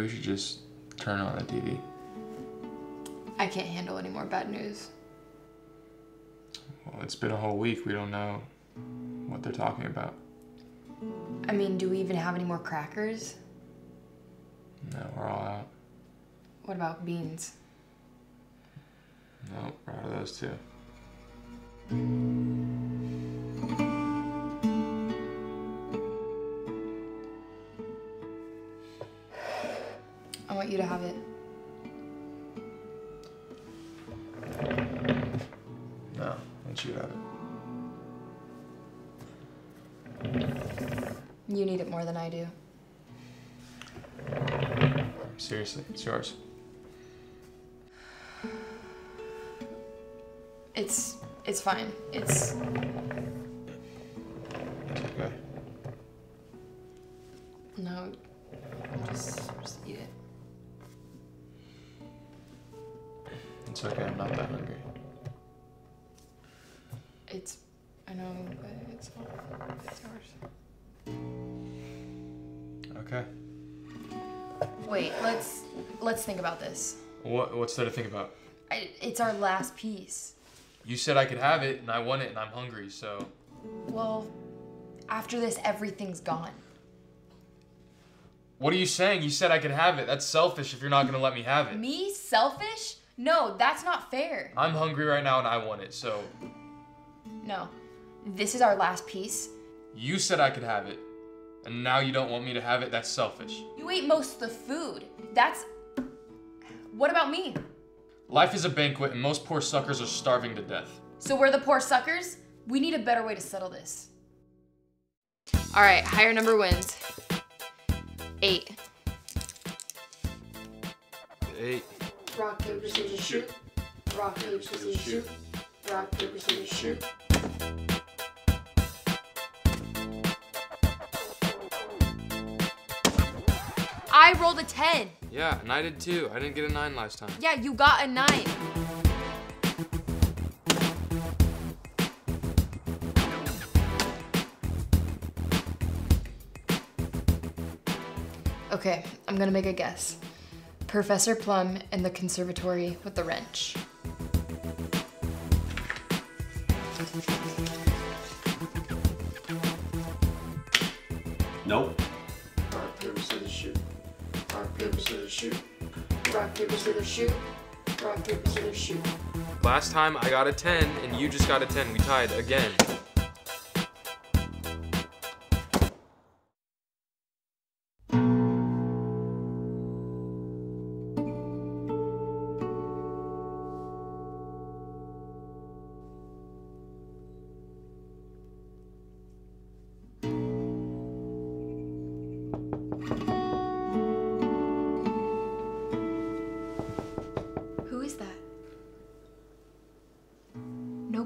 Maybe we should just turn on the TV. I can't handle any more bad news. Well, it's been a whole week. We don't know what they're talking about. I mean, do we even have any more crackers? No, we're all out. What about beans? No, we're out of those too. Want you to have it. No, I want you to have it. You need it more than I do. Seriously, it's yours. It's it's fine. It's It's okay. no. Just just eat it. It's okay. I'm not that hungry. It's I know, but it's. It's yours. Okay. Wait, let's let's think about this. What What's there to think about? I, it's our last piece. You said I could have it, and I want it, and I'm hungry. So Well, after this, everything's gone. what are you saying? You said I could have it. That's selfish if you're not gonna let me have it. Me selfish? No, that's not fair. I'm hungry right now, and I want it. So No, this is our last piece. you said I could have it, and now you don't want me to have it. That's selfish. You ate most of the food. That's. What about me? Life is a banquet, and most poor suckers are starving to death. So we're the poor suckers? We need a better way to settle this. All right, higher number wins. Eight. Eight. Rock, paper, scissors, shoot. Rock, paper, scissors, shoot. Rock, paper, scissors, shoot. I rolled a 10. Yeah, and I did too. I didn't get a nine last time. Yeah, you got a 9. Okay, I'm gonna make a guess. Professor Plum in the conservatory with the wrench. Nope. Rock, paper, scissors, shoot. Rock, paper, scissors, shoot. Rock, paper, scissors, shoot. Rock, paper, scissors, shoot. Last time I got a 10, and you just got a 10. We tied again.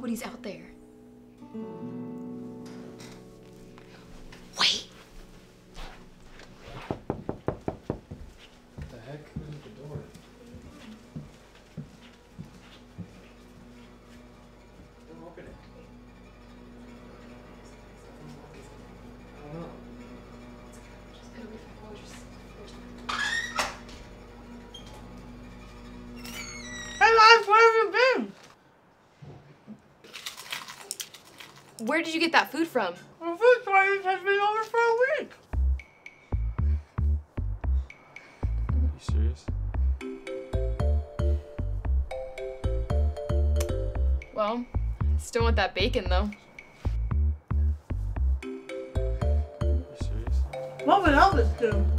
Nobody's out there. Where did you get that food from? The food crisis has been over for a week. Are you serious? Well, still want that bacon though. You serious? What would Elvis do?